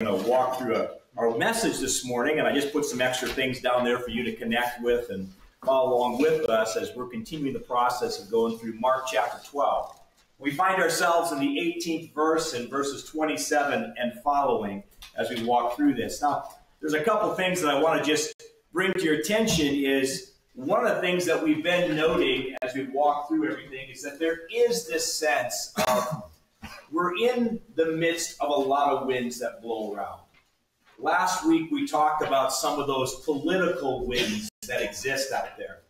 going to walk through a, our message this morning, and I just put some extra things down there for you to connect with and follow along with us as we're continuing the process of going through Mark chapter 12. We find ourselves in the 18th verse and verses 27 and following as we walk through this. Now, there's a couple things that I want to just bring to your attention is one of the things that we've been noting as we walk through everything is that there is this sense of we're in the midst of a lot of winds that blow around. Last week we talked about some of those political winds that exist out there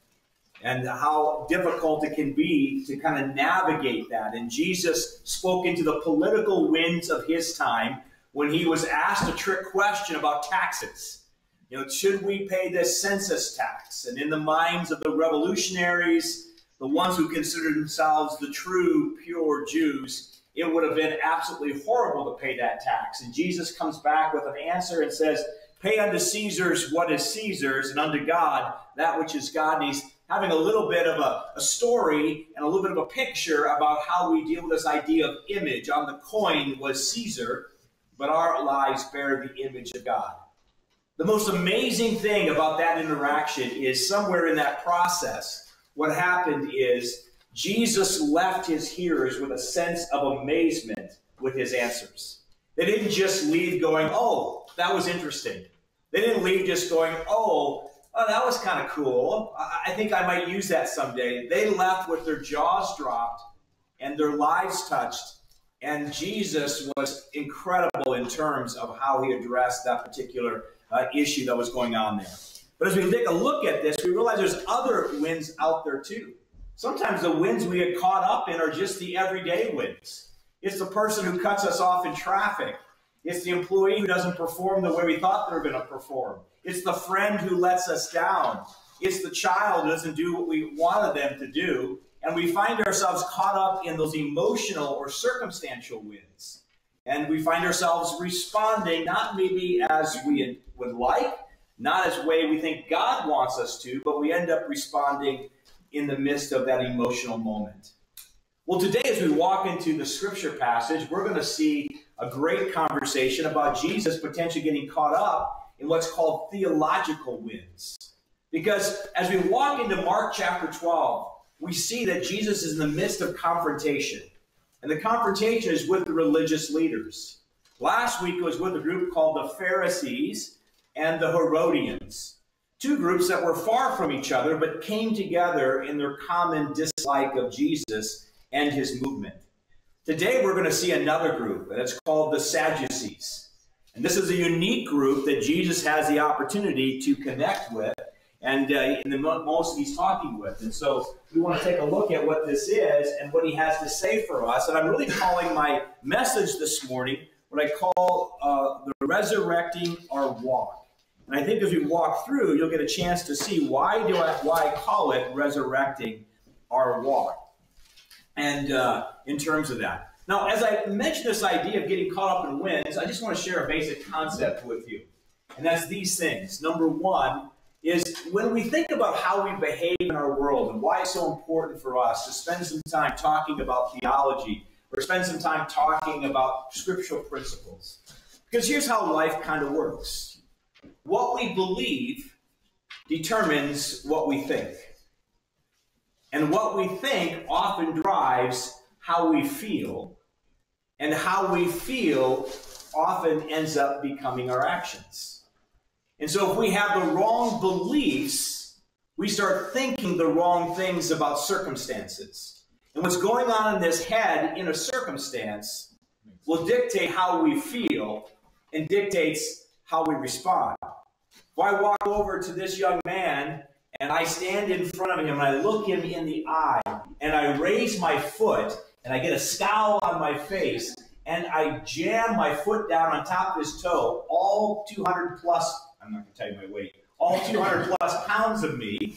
and how difficult it can be to kind of navigate that. And Jesus spoke into the political winds of his time when he was asked a trick question about taxes. You know, should we pay this census tax? And in the minds of the revolutionaries, the ones who considered themselves the true, pure Jews, it would have been absolutely horrible to pay that tax. And Jesus comes back with an answer and says, Pay unto Caesar's what is Caesar's, and unto God that which is God. And he's having a little bit of a, a, story and a little bit of a picture about how we deal with this idea of image. On the coin was Caesar, but our lives bear the image of God. The most amazing thing about that interaction is somewhere in that process, what happened is Jesus left his hearers with a sense of amazement with his answers. They didn't just leave going, oh, that was interesting. They didn't leave just going, oh, oh, that was kind of cool. I think I might use that someday. They left with their jaws dropped and their lives touched. And Jesus was incredible in terms of how he addressed that particular uh, issue that was going on there. But as we take a look at this, we realize there's other wins out there too. Sometimes the wins we get caught up in are just the everyday wins. It's the person who cuts us off in traffic. It's the employee who doesn't perform the way we thought they were going to perform. It's the friend who lets us down. It's the child who doesn't do what we wanted them to do. And we find ourselves caught up in those emotional or circumstantial wins. And we find ourselves responding not maybe as we would like, not as way we think God wants us to, but we end up responding in the midst of that emotional moment. Well, today, as we walk into the scripture passage, we're going to see a great conversation about Jesus potentially getting caught up in what's called theological wins. Because as we walk into Mark chapter 12, we see that Jesus is in the midst of confrontation. And the confrontation is with the religious leaders. Last week was with a group called the Pharisees and the Herodians. Two groups that were far from each other but came together in their common dislike of Jesus and his movement. Today we're going to see another group, and it's called the Sadducees. And this is a unique group that Jesus has the opportunity to connect with and uh, in the most he's talking with. And so we want to take a look at what this is and what he has to say for us. And I'm really calling my message this morning what I call uh, the resurrecting our walk. And I think as we walk through, you'll get a chance to see why do I why I call it resurrecting our walk and uh, in terms of that. Now, as I mentioned this idea of getting caught up in winds, I just want to share a basic concept with you. And that's these things. Number one is when we think about how we behave in our world and why it's so important for us to spend some time talking about theology or spend some time talking about scriptural principles. Because here's how life kind of works what we believe determines what we think. And what we think often drives how we feel, and how we feel often ends up becoming our actions. And so if we have the wrong beliefs, we start thinking the wrong things about circumstances. And what's going on in this head in a circumstance will dictate how we feel and dictates how we respond. I walk over to this young man and I stand in front of him and I look him in the eye and I raise my foot and I get a scowl on my face and I jam my foot down on top of his toe, all 200 plus, I'm not going to tell you my weight, all 200 plus pounds of me.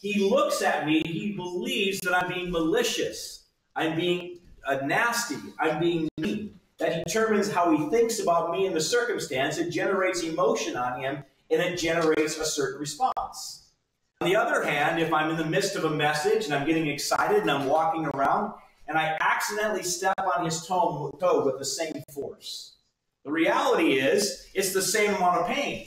He looks at me, he believes that I'm being malicious, I'm being uh, nasty, I'm being mean. That determines how he thinks about me in the circumstance. It generates emotion on him and it generates a certain response. On the other hand, if I'm in the midst of a message and I'm getting excited and I'm walking around and I accidentally step on his toe, with the same force, The reality is, it's the same amount of pain.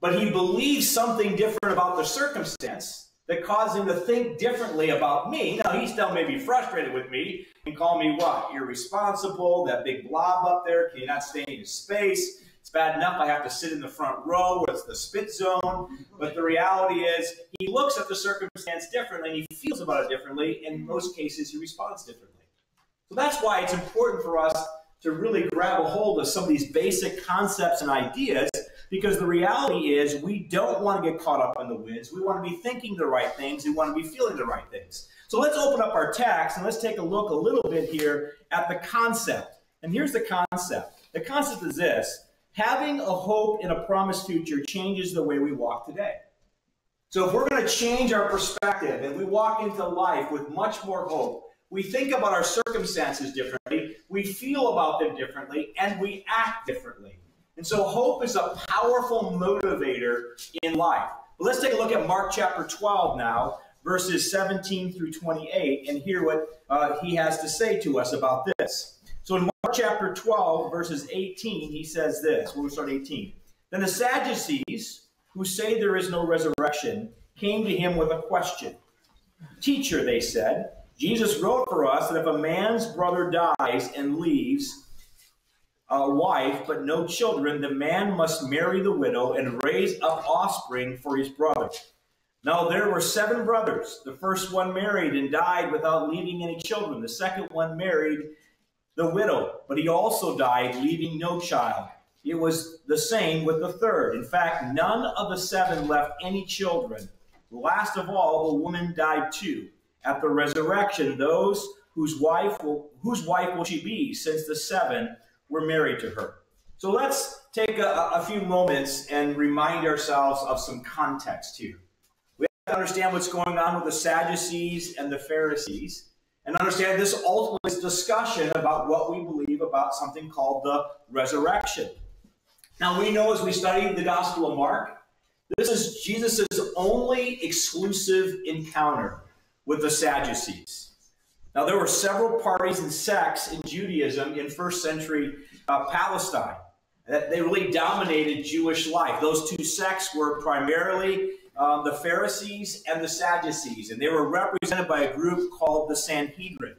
But he believes something different about the circumstance that caused him to think differently about me. Now, he still may be frustrated with me and call me what? Irresponsible, that big blob up there, can you not stay in his space? It's bad enough I have to sit in the front row where it's the spit zone. But the reality is, he looks at the circumstance differently and he feels about it differently. In most cases, he responds differently. So that's why it's important for us to really grab a hold of some of these basic concepts and ideas because the reality is we don't want to get caught up in the winds. We want to be thinking the right things. We want to be feeling the right things. So let's open up our text and let's take a look a little bit here at the concept. And here's the concept. The concept is this. Having a hope in a promised future changes the way we walk today. So if we're going to change our perspective and we walk into life with much more hope, we think about our circumstances differently, we feel about them differently, and we act differently. And so hope is a powerful motivator in life. But let's take a look at Mark chapter 12 now, verses 17 through 28, and hear what uh, he has to say to us about this. So in Mark chapter 12, verses 18, he says this. We'll start 18. Then the Sadducees, who say there is no resurrection, came to him with a question. Teacher, they said, Jesus wrote for us that if a man's brother dies and leaves a wife but no children, the man must marry the widow and raise up offspring for his brother. Now there were seven brothers. The first one married and died without leaving any children. The second one married the widow, but he also died, leaving no child. It was the same with the third. In fact, none of the seven left any children. Last of all, the woman died too. At the resurrection, those whose wife will, whose wife will she be, since the seven were married to her? So let's take a, a few moments and remind ourselves of some context here. We have to understand what's going on with the Sadducees and the Pharisees and understand this ultimate discussion about what we believe about something called the resurrection. Now, we know as we study the Gospel of Mark, this is Jesus' only exclusive encounter with the Sadducees. Now, there were several parties and sects in Judaism in first century uh, Palestine that they really dominated Jewish life. Those two sects were primarily um, the Pharisees and the Sadducees, and they were represented by a group called the Sanhedrin.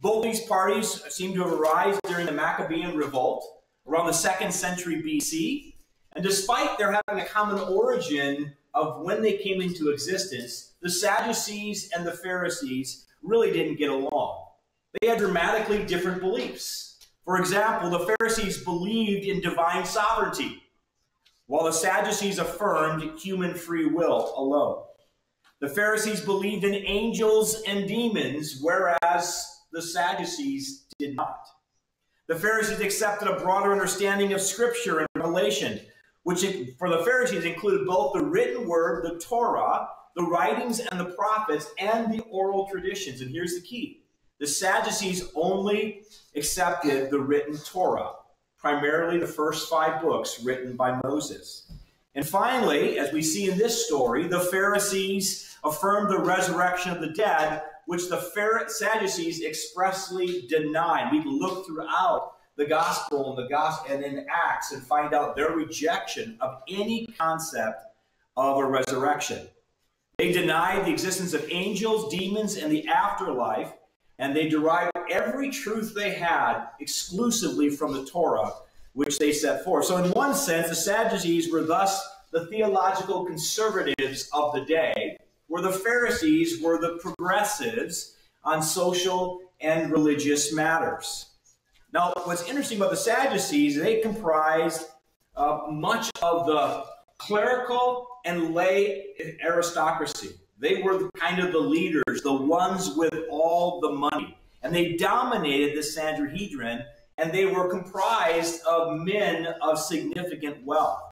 Both these parties seem to have arisen during the Maccabean revolt around the second century BC, and despite their having a common origin of when they came into existence, the Sadducees and the Pharisees really didn't get along. They had dramatically different beliefs. For example, the Pharisees believed in divine sovereignty, while the Sadducees affirmed human free will alone. The Pharisees believed in angels and demons, whereas the Sadducees did not. The Pharisees accepted a broader understanding of Scripture and revelation, which for the Pharisees included both the written word, the Torah, the writings and the prophets, and the oral traditions. And here's the key the Sadducees only accepted the written Torah, primarily the first five books written by Moses. And finally, as we see in this story, the Pharisees affirmed the resurrection of the dead, which the Sadducees expressly denied. We can look throughout the gospel and the gospel and in Acts and find out their rejection of any concept of a resurrection. They denied the existence of angels, demons, and the afterlife, and they derived every truth they had exclusively from the Torah, which they set forth. So, in one sense, the Sadducees were thus the theological conservatives of the day, where the Pharisees were the progressives on social and religious matters. Now, what's interesting about the Sadducees, they comprised uh, much of the clerical and lay aristocracy. They were kind of the leaders, the ones with all the money. And they dominated the Sanhedrin, and they were comprised of men of significant wealth.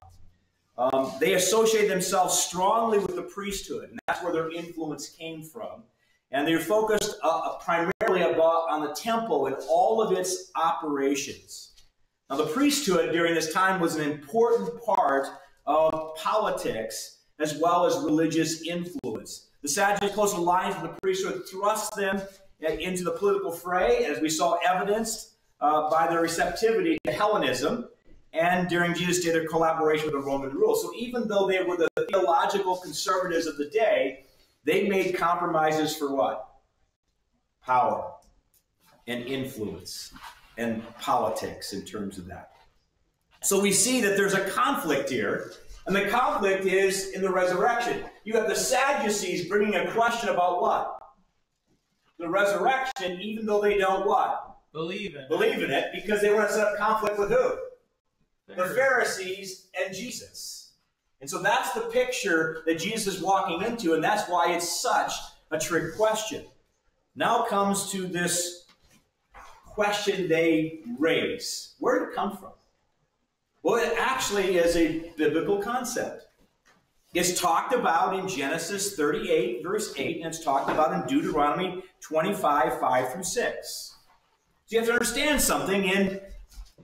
Um, they associated themselves strongly with the priesthood, and that's where their influence came from. And they were focused uh, primarily about, on the temple and all of its operations. Now, the priesthood during this time was an important part of politics as well as religious influence. The Sadducees' close alliance with the priesthood thrust them into the political fray, as we saw evidenced uh, by their receptivity to Hellenism. and during Jesus' day, their collaboration with the Roman rule. So even though they were the theological conservatives of the day, they made compromises for what? Power and influence and politics in terms of that. So we see that there's a conflict here, and the conflict is in the resurrection. You have the Sadducees bringing a question about what? The resurrection, even though they don't what? Believe in Believe in it, because they want to set up conflict with who? The Pharisees and Jesus. And so that's the picture that Jesus is walking into, and that's why it's such a trick question. Now comes to this question they raise. Where did it come from? Well, it actually is a biblical concept. It's talked about in Genesis 38, verse 8, and it's talked about in Deuteronomy 25, 5 through 6. So you have to understand something. In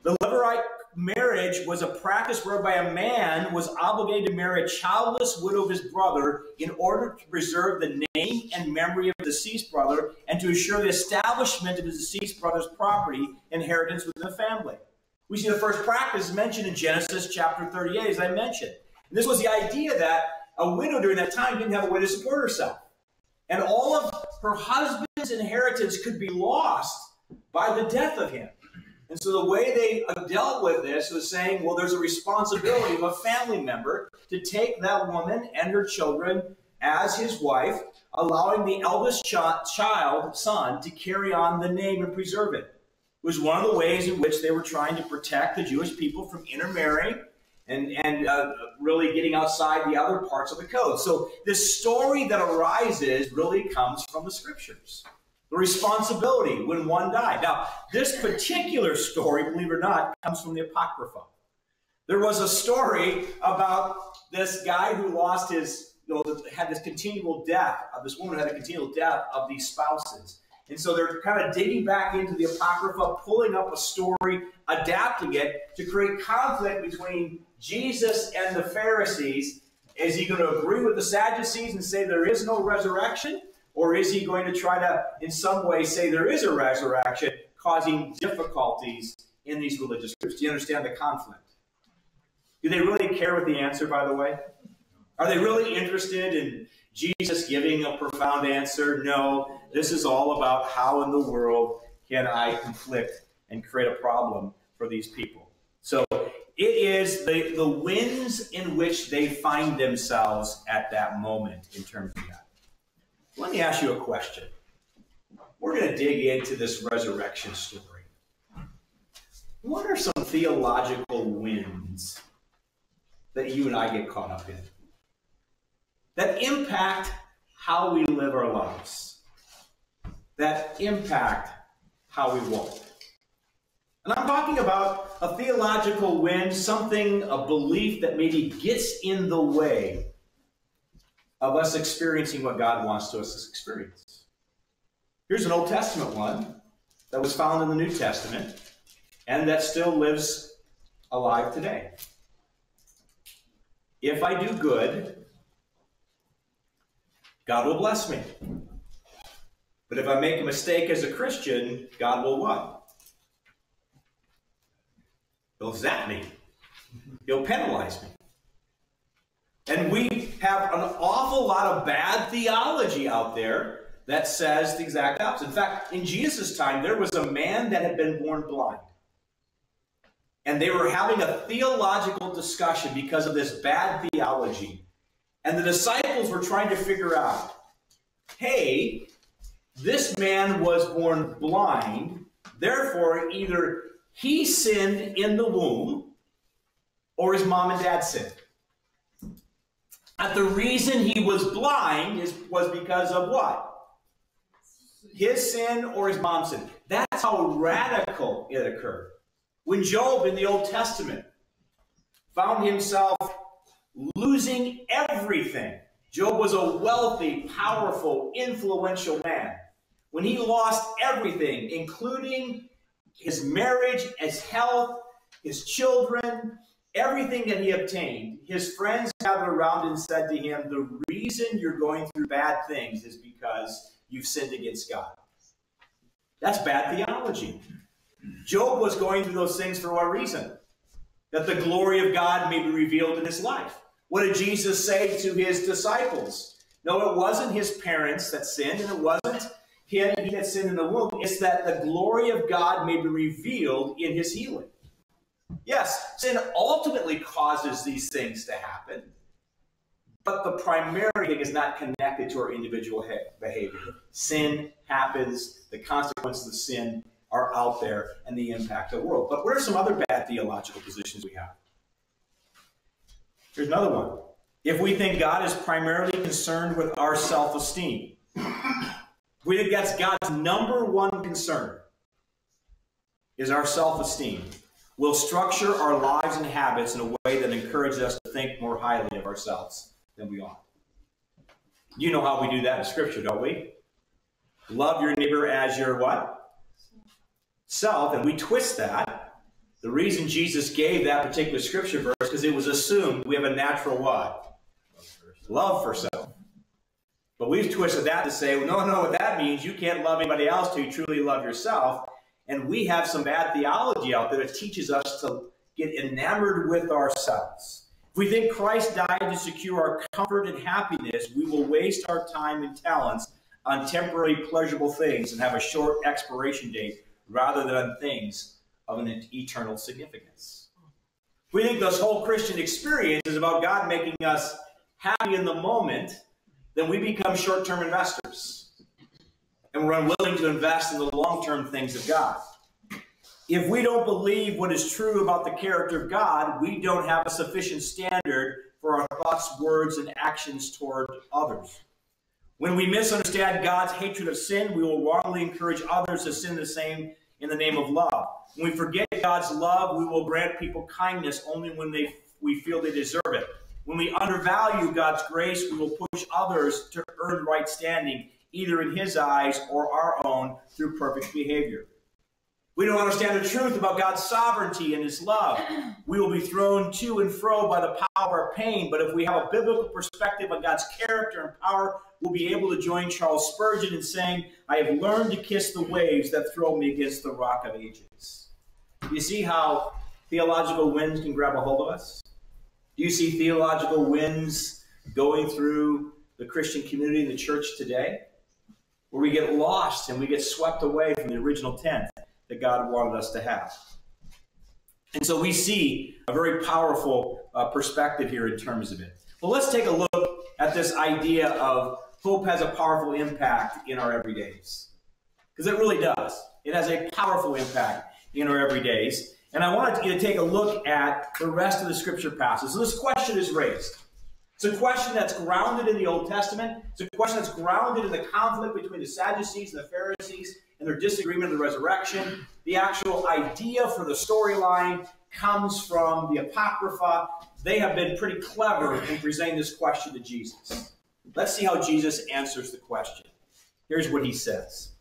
the Levirate marriage was a practice whereby a man was obligated to marry a childless widow of his brother in order to preserve the name and memory of the deceased brother and to assure the establishment of his deceased brother's property inheritance within the family. We see the first practice mentioned in Genesis chapter 38, as I mentioned. And this was the idea that a widow during that time didn't have a way to support herself. And all of her husband's inheritance could be lost by the death of him. And so the way they dealt with this was saying, well, there's a responsibility of a family member to take that woman and her children as his wife, allowing the eldest child, son, to carry on the name and preserve it was one of the ways in which they were trying to protect the Jewish people from intermarrying and, and uh, really getting outside the other parts of the code. So this story that arises really comes from the scriptures. The responsibility when one died. Now, this particular story, believe it or not, comes from the Apocrypha. There was a story about this guy who lost his, you know, had this continual death. of this woman had a continual death of these spouses. And so they're kind of digging back into the Apocrypha, pulling up a story, adapting it to create conflict between Jesus and the Pharisees. Is he going to agree with the Sadducees and say there is no resurrection? Or is he going to try to, in some way, say there is a resurrection, causing difficulties in these religious groups? Do you understand the conflict? Do they really care what the answer, by the way? Are they really interested in Jesus giving a profound answer? No. This is all about how in the world can I conflict and create a problem for these people. So it is the, the winds in which they find themselves at that moment in terms of that. Let me ask you a question. We're going to dig into this resurrection story. What are some theological winds that you and I get caught up in that impact how we live our lives? That impact how we walk. And I'm talking about a theological wind, something, a belief that maybe gets in the way of us experiencing what God wants to us to experience. Here's an Old Testament one that was found in the New Testament and that still lives alive today. If I do good, God will bless me. But if I make a mistake as a Christian, God will what? He'll zap me. He'll penalize me. And we have an awful lot of bad theology out there that says the exact opposite. In fact, in Jesus' time, there was a man that had been born blind. And they were having a theological discussion because of this bad theology. And the disciples were trying to figure out hey, this man was born blind, therefore, either he sinned in the womb or his mom and dad sinned. And the reason he was blind is, was because of what? His sin or his mom's sin. That's how radical it occurred. When Job in the Old Testament found himself losing everything, Job was a wealthy, powerful, influential man when he lost everything, including his marriage, his health, his children, everything that he obtained, his friends gathered around and said to him, The reason you're going through bad things is because you've sinned against God. That's bad theology. Job was going through those things for what reason? that the glory of God may be revealed in his life. What did Jesus say to his disciples? No, it wasn't his parents that sinned, and it wasn't him he that sinned in the womb. It's that the glory of God may be revealed in his healing. Yes, sin ultimately causes these things to happen, but the primary thing is not connected to our individual behavior. Sin happens, the consequences of sin are out there, and the impact of the world. But what are some other bad theological positions we have? Here's another one. If we think God is primarily concerned with our self esteem, we think that's God's number one concern is our self esteem. We'll structure our lives and habits in a way that encourages us to think more highly of ourselves than we ought. You know how we do that in Scripture, don't we? Love your neighbor as your what? Self, and we twist that. The reason Jesus gave that particular scripture verse because it was assumed we have a natural what? Love for self. But we've twisted that to say, no, no, what that means, you can't love anybody else till you truly love yourself. And we have some bad theology out there that teaches us to get enamored with ourselves. If we think Christ died to secure our comfort and happiness, we will waste our time and talents on temporary pleasurable things and have a short expiration date rather than on things of an eternal significance. We think this whole Christian experience is about God making us happy in the moment, then we become short term investors and we're unwilling to invest in the long term things of God. If we don't believe what is true about the character of God, we don't have a sufficient standard for our thoughts, words, and actions toward others. When we misunderstand God's hatred of sin, we will wrongly encourage others to sin the same in the name of love. When we forget God's love, we will grant people kindness only when they, we feel they deserve it. When we undervalue God's grace, we will push others to earn right standing, either in His eyes or our own, through perfect behavior. We don't understand the truth about God's sovereignty and His love. We will be thrown to and fro by the power of pain, but if we have a biblical perspective on God's character and power, we'll be able to join Charles Spurgeon in saying, I have learned to kiss the waves that throw me against the rock of ages. You see how theological winds can grab a hold of us? Do you see theological winds going through the Christian community and the church today? Where we get lost and we get swept away from the original tent that God wanted us to have. And so we see a very powerful uh, perspective here in terms of it. Well, let's take a look at this idea of hope has a powerful impact in our everydays. Because it really does. It has a powerful impact in our everydays. And I wanted you to take a look at the rest of the scripture passage. So this question is raised. It's a question that's grounded in the Old Testament. It's a question that's grounded in the conflict between the Sadducees and the Pharisees and their disagreement of the resurrection. The actual idea for the storyline comes from the Apocrypha. They have been pretty clever in presenting this question to Jesus. Let's see how Jesus answers the question. Here's what he says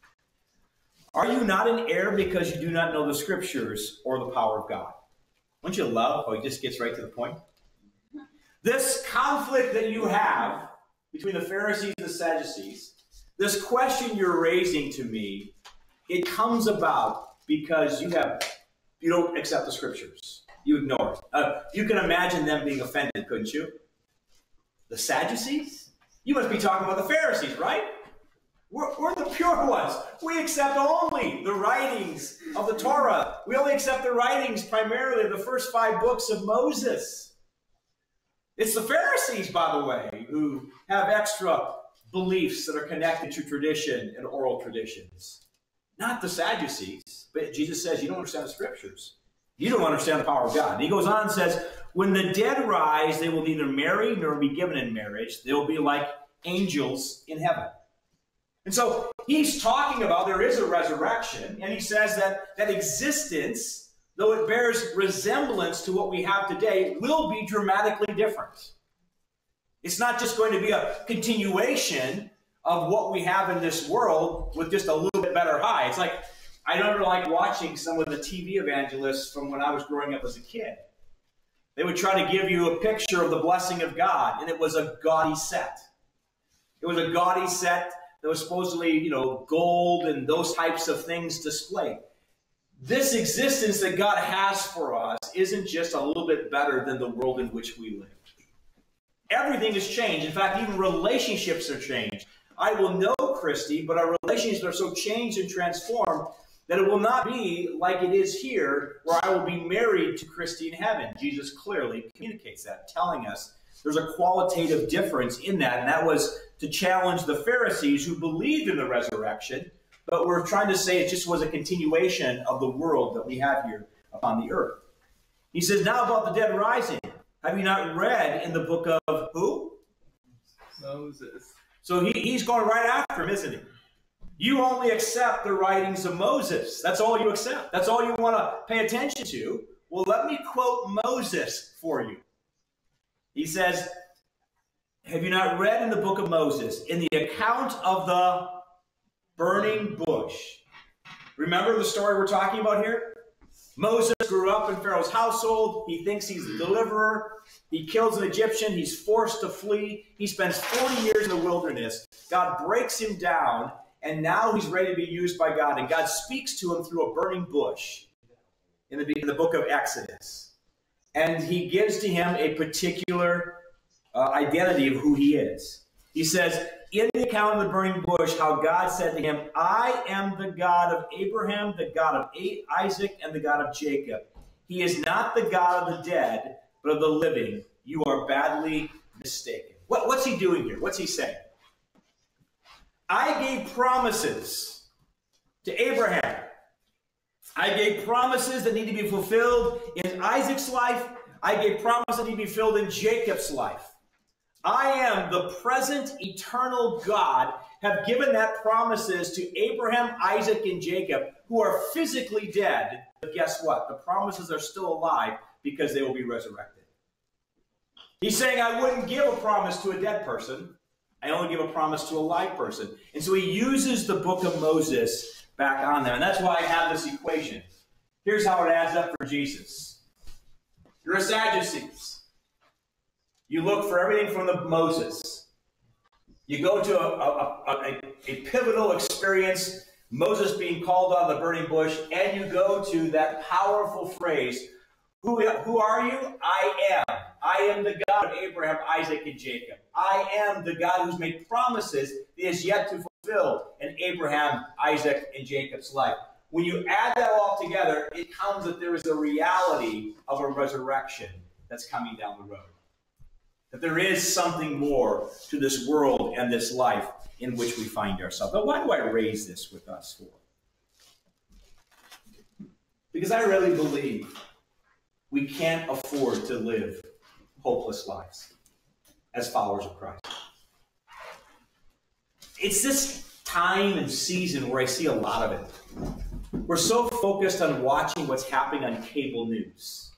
Are you not in error because you do not know the scriptures or the power of God? Don't you love how he just gets right to the point? This conflict that you have between the Pharisees and the Sadducees, this question you're raising to me, it comes about because you have you don't accept the scriptures. You ignore it. Uh, you can imagine them being offended, couldn't you? The Sadducees? You must be talking about the Pharisees, right? We're, we're, the pure ones. We accept only the writings of the Torah. We only accept the writings primarily of the first five books of Moses. It's the Pharisees, by the way, who have extra beliefs that are connected to tradition and oral traditions. Not the Sadducees. But Jesus says, You don't understand the scriptures. You don't understand the power of God. And he goes on and says, When the dead rise, they will neither marry nor be given in marriage. They will be like angels in heaven. And so he's talking about there is a resurrection, and he says that that existence, though it bears resemblance to what we have today, will be dramatically different. It's not just going to be a continuation of what we have in this world with just a little bit better high. It's like I don't like watching some of the TV evangelists from when I was growing up as a kid. They would try to give you a picture of the blessing of God, and it was a gaudy set. It was a gaudy set that was supposedly, you know, gold and those types of things displayed. this existence that God has for us isn't just a little bit better than the world in which we live. Everything has changed. In fact, even relationships are changed. I will know Christy, but our relationships are so changed and transformed that it will not be like it is here, where I will be married to Christy in heaven. Jesus clearly communicates that, telling us there's a qualitative difference in that, and that was to challenge the Pharisees who believed in the resurrection, but we're trying to say it just was a continuation of the world that we have here upon the earth. He says, Now about the dead rising. Have you not read in the book of who? Moses. So he, he's going right after him, isn't he? You only accept the writings of Moses. That's all you accept. That's all you want to pay attention to. Well, let me quote Moses for you. He says, Have you not read in the book of Moses, in the account of the burning bush? Remember the story we're talking about here? Moses grew up in Pharaoh's household. He thinks he's the deliverer. He kills an Egyptian. He's forced to flee. He spends 40 years in the wilderness. God breaks him down and now he's ready to be used by God. And God speaks to him through a burning bush in the, in the book of Exodus. And he gives to him a particular uh, identity of who he is. He says, in the account of the burning bush, how God said to him, I am the God of Abraham, the God of Isaac, and the God of Jacob. He is not the God of the dead, but of the living. You are badly mistaken. What, what's he doing here? What's he saying? I gave promises to Abraham. I gave promises that need to be fulfilled in Isaac's life. I gave promises that need to be filled in Jacob's life. I am the present eternal God, have given that promises to Abraham, Isaac, and Jacob, who are physically dead. But guess what? The promises are still alive because they will be resurrected. He's saying, I wouldn't give a promise to a dead person. I only give a promise to a live person. And so he uses the book of Moses back on them. And that's why I have this equation. Here's how it adds up for Jesus. You're a Sadducees. You look for everything from the Moses. You go to a, a, a, a pivotal experience, Moses being called out of the burning bush, and you go to that powerful phrase, who, who are you? I am. I am the God of Abraham, Isaac, and Jacob. I am the God who's made promises that is yet to fulfill in Abraham, Isaac, and Jacob's life. When you add that all together, it comes that there is a reality of a resurrection that's coming down the road. That there is something more to this world and this life in which we find ourselves. But why do I raise this with us for? Because I really believe we can't afford to live hopeless lives as followers of Christ. It's this time and season where I see a lot of it. We're so focused on watching what's happening on cable news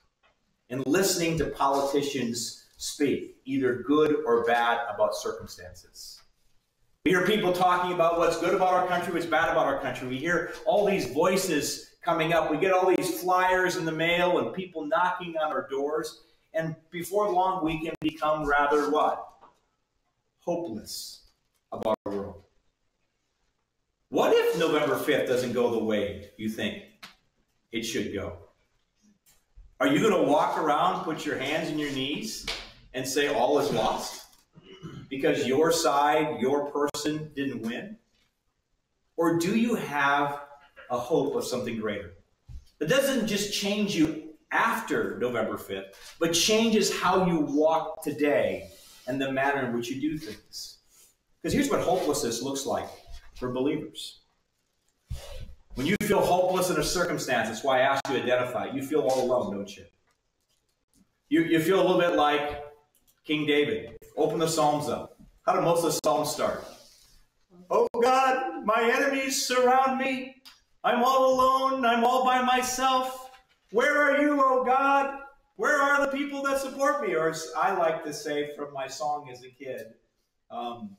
and listening to politicians speak, either good or bad, about circumstances. We hear people talking about what's good about our country, what's bad about our country. We hear all these voices coming up. We get all these flyers in the mail and people knocking on our doors. And before long, we can become rather what? Hopeless about our world. What if November 5th doesn't go the way you think it should go? Are you going to walk around, put your hands in your knees, and say all is lost? Because your side, your person didn't win? Or do you have a hope of something greater? That doesn't just change you after November 5th, but changes how you walk today and the manner in which you do things. Because here's what hopelessness looks like for believers. When you feel hopeless in a circumstance, that's why I asked you to identify. You feel all alone, don't you? You, you feel a little bit like King David. Open the Psalms up. How do most of the Psalms start? Oh God, my enemies surround me. I'm all alone. I'm all by myself. Where are you, oh God? Where are the people that support me? Or as I like to say from my song as a kid, um,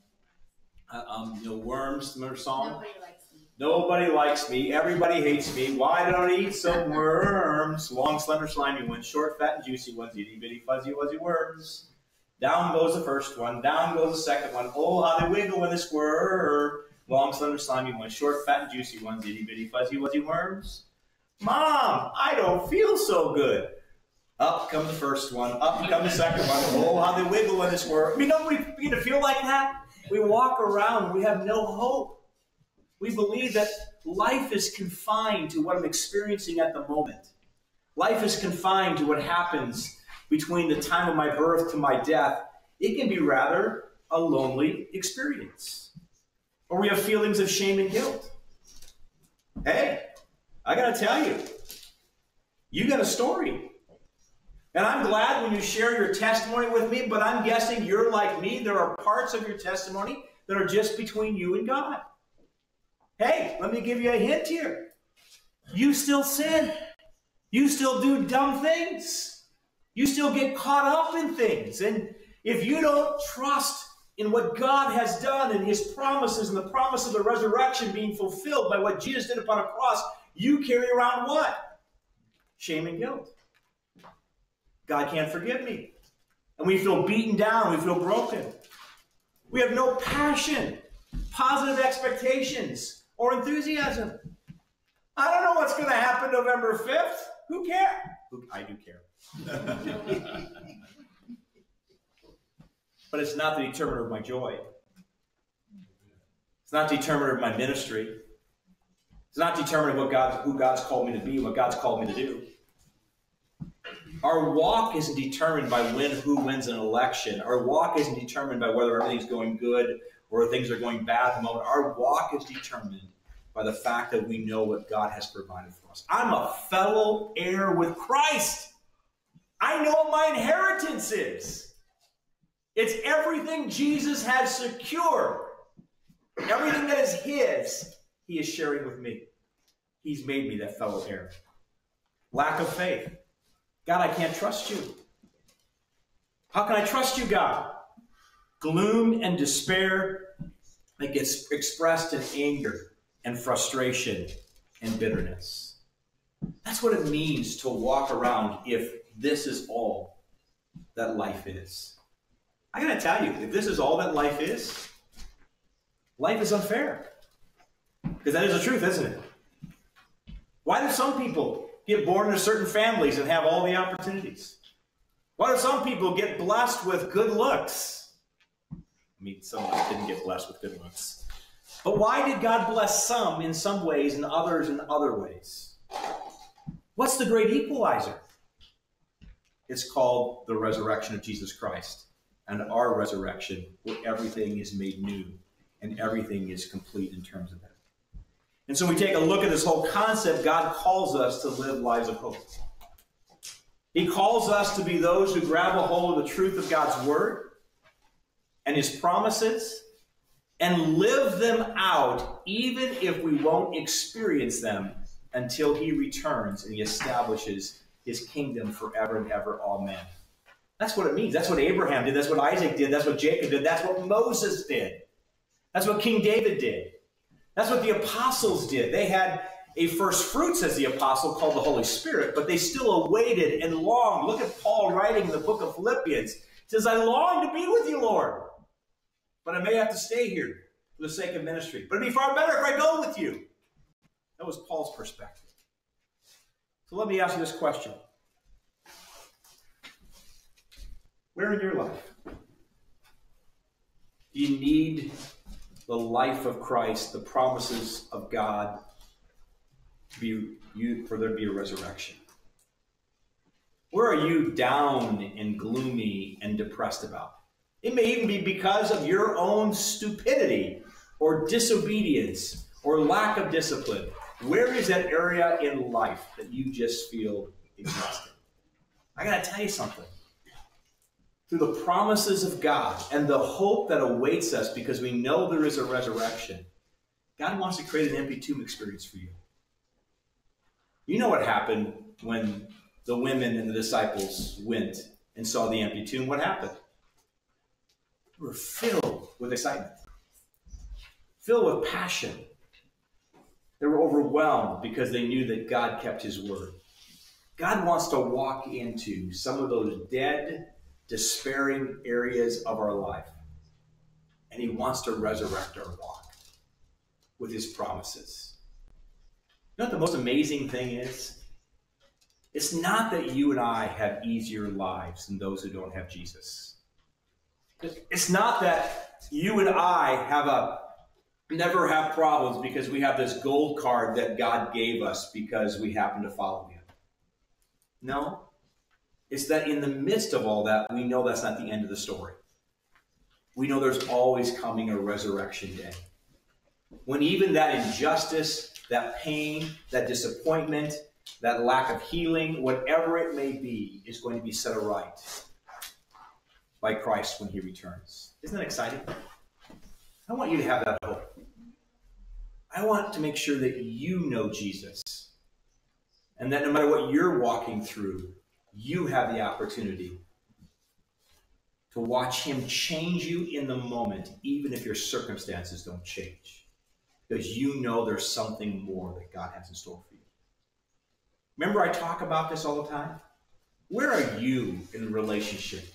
uh, um, you know, Worms, remember song? Nobody likes me. Nobody likes me. Everybody hates me. Why don't I eat some worms? Long, slender, slimy ones, short, fat, and juicy ones, itty bitty, fuzzy, wuzzy worms. Down goes the first one. Down goes the second one. Oh, how they wiggle when they squirm. Long, slender, slimy ones, short, fat, and juicy ones, itty bitty, fuzzy, wuzzy worms. Mom, I don't feel so good. Up come the first one, up come the second one. Oh, how they wiggle in they world. I mean, don't we begin to feel like that? We walk around, we have no hope. We believe that life is confined to what I'm experiencing at the moment. Life is confined to what happens between the time of my birth to my death. It can be rather a lonely experience. Or we have feelings of shame and guilt. Hey, I got to tell you, you got a story. And I'm glad when you share your testimony with me, but I'm guessing you're like me. There are parts of your testimony that are just between you and God. Hey, let me give you a hint here. You still sin. You still do dumb things. You still get caught up in things. And if you don't trust in what God has done and his promises and the promise of the resurrection being fulfilled by what Jesus did upon a cross, you carry around what? Shame and guilt. God can't forgive me. And we feel beaten down, we feel broken. We have no passion, positive expectations, or enthusiasm. I don't know what's going to happen November 5th. Who cares? I do care. but it's not the determiner of my joy. It's not the determiner of my ministry. It's not determining what God's, who God's called me to be, what God's called me to do. Our walk isn't determined by when who wins an election. Our walk isn't determined by whether everything's going good or things are going bad at the moment. Our walk is determined by the fact that we know what God has provided for us. I'm a fellow heir with Christ. I know what my inheritance is. It's everything Jesus has secured. Everything that is his, he is sharing with me. He's made me that fellow heir. Lack of faith. God, I can't trust you. How can I trust you, God? Gloom and despair that gets expressed in anger and frustration and bitterness. That's what it means to walk around if this is all that life is. I gotta tell you, if this is all that life is, life is unfair. Because that is the truth, isn't it? Why do some people get born into certain families and have all the opportunities? Why do some people get blessed with good looks? I mean, some didn't get blessed with good looks. But why did God bless some in some ways and others in other ways? What's the great equalizer? It's called the resurrection of Jesus Christ and our resurrection, where everything is made new and everything is complete in terms of that. And so we take a look at this whole concept. God calls us to live lives of hope. He calls us to be those who grab a hold of the truth of God's word and his promises and live them out, even if we won't experience them until he returns and he establishes his kingdom forever and ever. Amen. That's what it means. That's what Abraham did. That's what Isaac did. That's what Jacob did. That's what Moses did. That's what King David did. That's what the apostles did. They had a first fruits as the apostle called the Holy Spirit, but they still awaited and longed. Look at Paul writing in the book of Philippians. He says, I long to be with you, Lord but I may have to stay here for the sake of ministry. But it'd be far better if I go with you. That was Paul's perspective. So let me ask you this question Where in your life do you need the life of Christ, the promises of God, be you for there to be a resurrection? Where are you down and gloomy and depressed about? It may even be because of your own stupidity or disobedience or lack of discipline. Where is that area in life that you just feel exhausted? I got to tell you something. Through the promises of God and the hope that awaits us because we know there is a resurrection, God wants to create an empty tomb experience for you. You know what happened when the women and the disciples went and saw the empty tomb? What happened? were filled with excitement, filled with passion. They were overwhelmed because they knew that God kept his word. God wants to walk into some of those dead, despairing areas of our life. And he wants to resurrect our walk with his promises. know what the most amazing thing is? It's not that you and I have easier lives than those who don't have Jesus. It's not that you and I have a never have problems because we have this gold card that God gave us because we happen to follow Him. No. It's that in the midst of all that, we know that's not the end of the story. We know there's always coming a resurrection day. When even that injustice, that pain, that disappointment, that lack of healing, whatever it may be, is going to be set aright by Christ when he returns. Isn't that exciting? I want you to have that hope. I want to make sure that you know Jesus. And that no matter what you're walking through, you have the opportunity to watch him change you in the moment, even if your circumstances don't change. Because you know there's something more that God has in store for you. Remember, I talk about this all the time? Where are you in relationship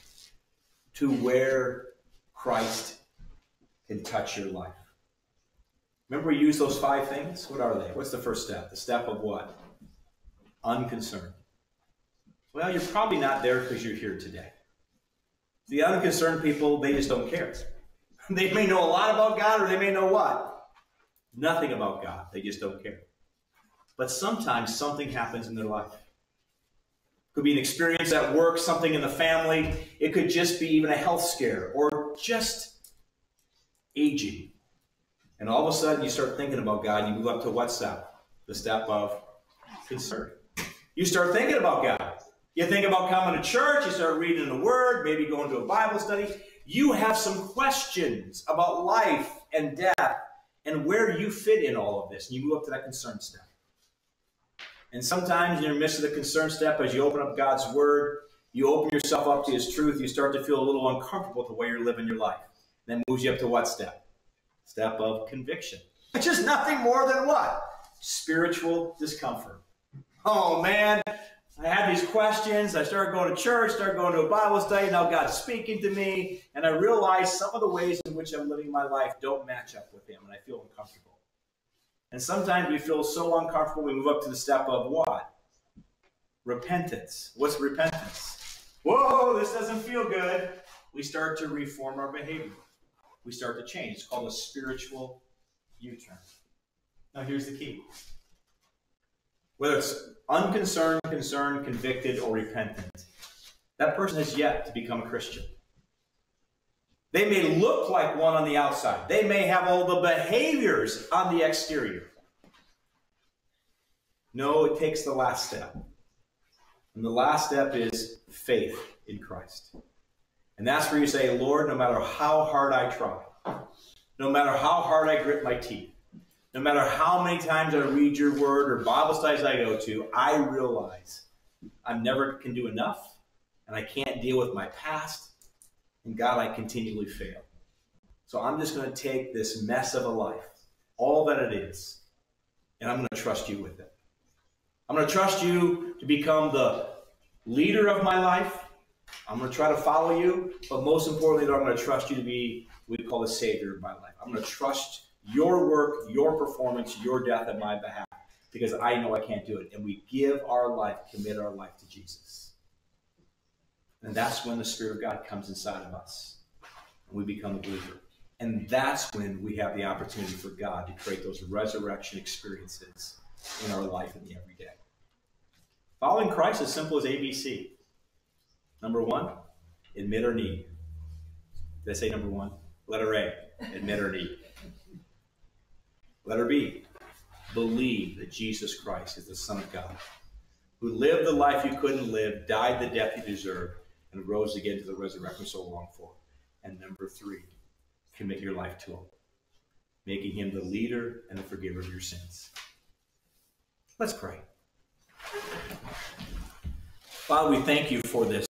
to where Christ can touch your life? Remember, we use those five things? What are they? What's the first step? The step of what? Unconcerned. Well, you're probably not there because you're here today. The unconcerned people, they just don't care. They may know a lot about God or they may know what? Nothing about God. They just don't care. But sometimes something happens in their life. It could be an experience at work, something in the family. It could just be even a health scare or just aging. And all of a sudden you start thinking about God and you move up to what step? The step of concern. You start thinking about God. You think about coming to church, you start reading the Word, maybe going to a Bible study. You have some questions about life and death and where you fit in all of this. And you move up to that concern step. And sometimes in the midst of the concern step, as you open up God's Word, you open yourself up to His truth, you start to feel a little uncomfortable with the way you're living your life. And that moves you up to what step? Step of conviction. Which is nothing more than what? Spiritual discomfort. Oh man, I had these questions. I started going to church, started going to a Bible study. Now God's speaking to me, and I realize some of the ways in which I'm living my life don't match up with Him, and I feel uncomfortable. And sometimes we feel so uncomfortable, we move up to the step of what? Repentance. What's repentance? Whoa, this doesn't feel good. We start to reform our behavior. We start to change. It's called a spiritual U turn. Now, here's the key whether it's unconcerned, concerned, convicted, or repentant, that person has yet to become a Christian. They may look like one on the outside. They may have all the behaviors on the exterior. No, it takes the last step. And the last step is faith in Christ. And that's where you say, Lord, no matter how hard I try, no matter how hard I grit my teeth, no matter how many times I read your word or Bible studies I go to, I realize I never can do enough and I can't deal with my past. And God, I continually fail. So I'm just going to take this mess of a life, all that it is, and I'm going to trust you with it. I'm going to trust you to become the leader of my life. I'm going to try to follow you, but most importantly, I'm going to trust you to be what we call the savior of my life. I'm going to trust your work, your performance, your death on my behalf, because I know I can't do it. And we give our life, commit our life to Jesus. And that's when the Spirit of God comes inside of us. And we become a believer. And that's when we have the opportunity for God to create those resurrection experiences in our life in the everyday. Following Christ is simple as ABC. Number one, admit our need. Did I say number one? Letter A, admit our need. Letter B, believe that Jesus Christ is the Son of God, who lived the life you couldn't live, died the death you deserved, and rose again to the resurrection so long for. And number three, commit your life to Him, making Him the leader and the forgiver of your sins. Let's pray. Father, we thank you for this.